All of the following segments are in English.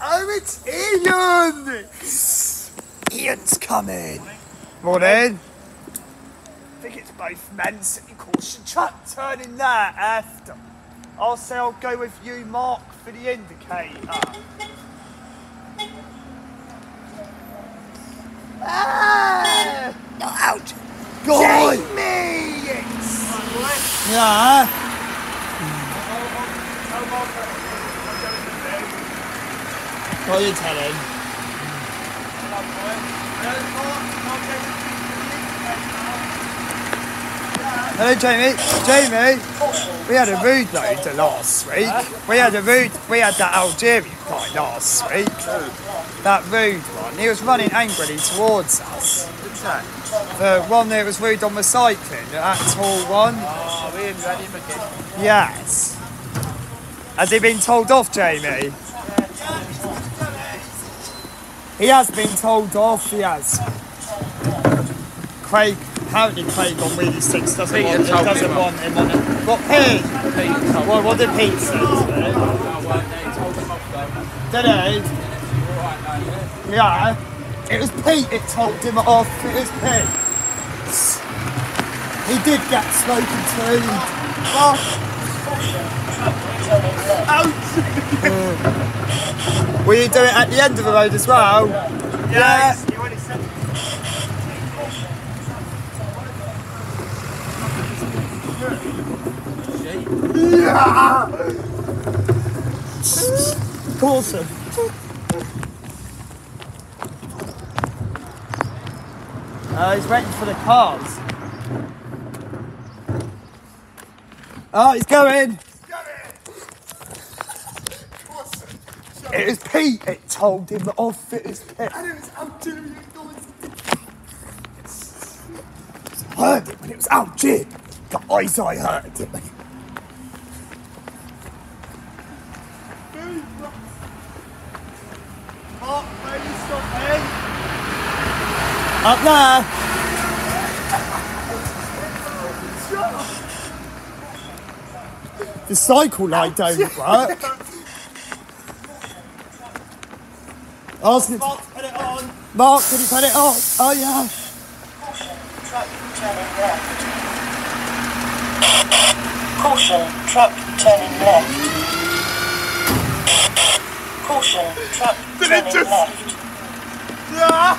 Oh, it's Ian! Ian's coming. Morning. I think it's both men sitting caution truck turning there after. I'll say I'll go with you, Mark, for the indicator. Ah! Not out. God! Jamie! It's... Yeah. What are you telling? Hello, Jamie. Jamie, we had a rude loader last week. We had a rude, we had that Algerian guy last week. That rude one. He was running angrily towards us. The one that was rude on recycling, that tall one. Oh, we ain't ready for. Yes. Has he been told off, Jamie? He has been told off, he has. Craig, apparently Craig on Wheelie 6 doesn't, Peter want, doesn't him want him on it. What, Pete? Pete told What, did Pete say? Weren't they? He told them off though. Did he? Yeah. Yeah. It was Pete that told him off. It was Pete. He did get spoken to. Oh. Will you do it at the end of the road as well? Yeah. Yeah. Awesome. Uh, he's waiting for the cars. Oh, he's going. It was Pete. It told him that off. It was Pete. And it was Algerian I heard it when it was Algier. The eyes I heard it. Up there. The cycle light don't work. Ask. Mark, put it on. Mark, can you put it on? Oh yeah. Caution, truck turning left. Caution, truck Did it turning just- left. Yeah.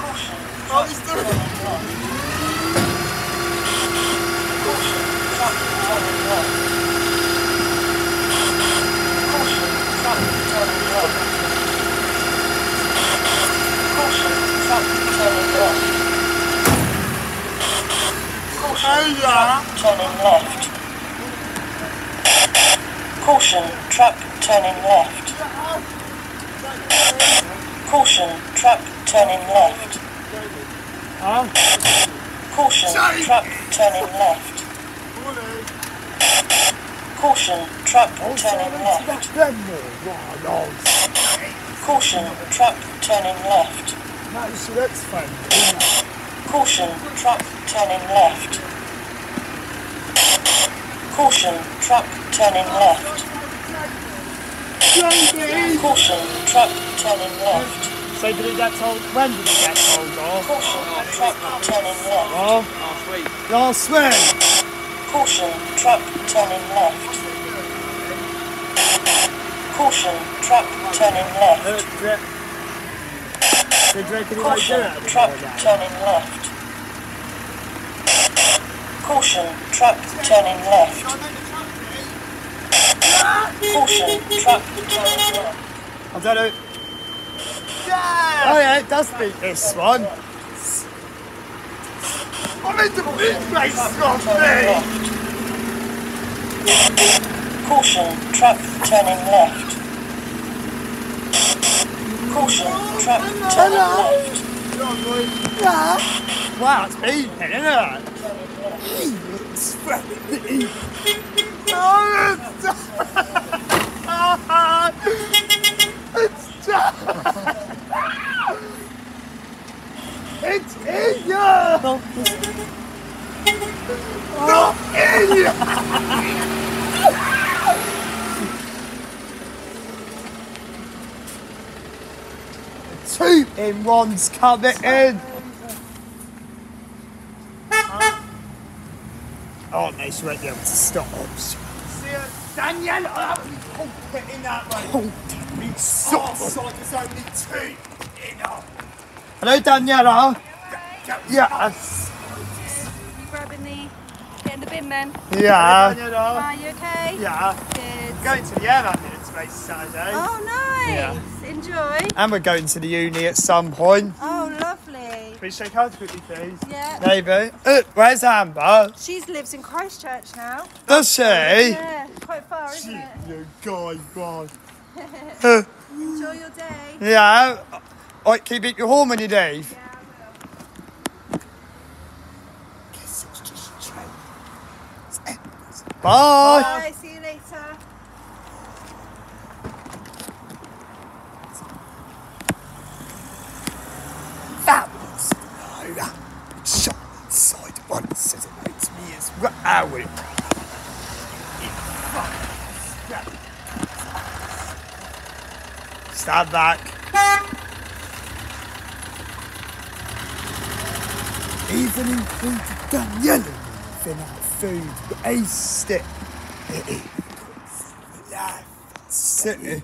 Caution, Oh, he's doing it. caution, truck turning left. Caution, truck turning left. Caution, truck turning left. Oh turning left. Caution, truck turning left. Caution, truck turning left. Huh? Caution, truck turning left. Caution, truck turning left. Caution, truck turning left. No, she looks funny. Caution, truck turning left. Caution, truck turning left. Caution, truck turning left. So did he get told? When did he get told off? Caution, truck turning left. Oh, Last last week. Caution, truck turning left. Caution, truck turning left. Did you reckon he might do Caution, truck turning left. Caution, truck turning left. Caution, truck turning left. I don't know. Yeah! Oh yeah, it does beat this one. I'm in the big place from Turning. Caution, truck turning left. Caution, truck turning left. Yeah. Wow, it's beating, isn't it? It's funny. Oh, it's It's It's Ian! Not Ian! two in one's coming in. Oh, no, she won't be able to stop. See you, Danielle. I'll be in that way. Stop. Oh, so there's only two in her. Hello, Daniela. Yes. You grabbing the, getting the bin then? Yeah. Are you okay? Yeah. Good. Going to the air ambulance race Saturday. Oh, nice. Enjoy. And we're going to the uni at some point. Oh, We shake hands quickly, please? Yeah. Maybe. Uh, where's Amber? She lives in Christchurch now. Does she? Yeah, quite far, isn't it? You guy, God. Enjoy your day. Yeah. Right, keep it your you leave. Yeah, I will. Bye. Bye. See you later. That was no. Shot inside one says it makes me as well. Ow. it- Stand back. Even included Daniela in our food. A stick. Left. Sit.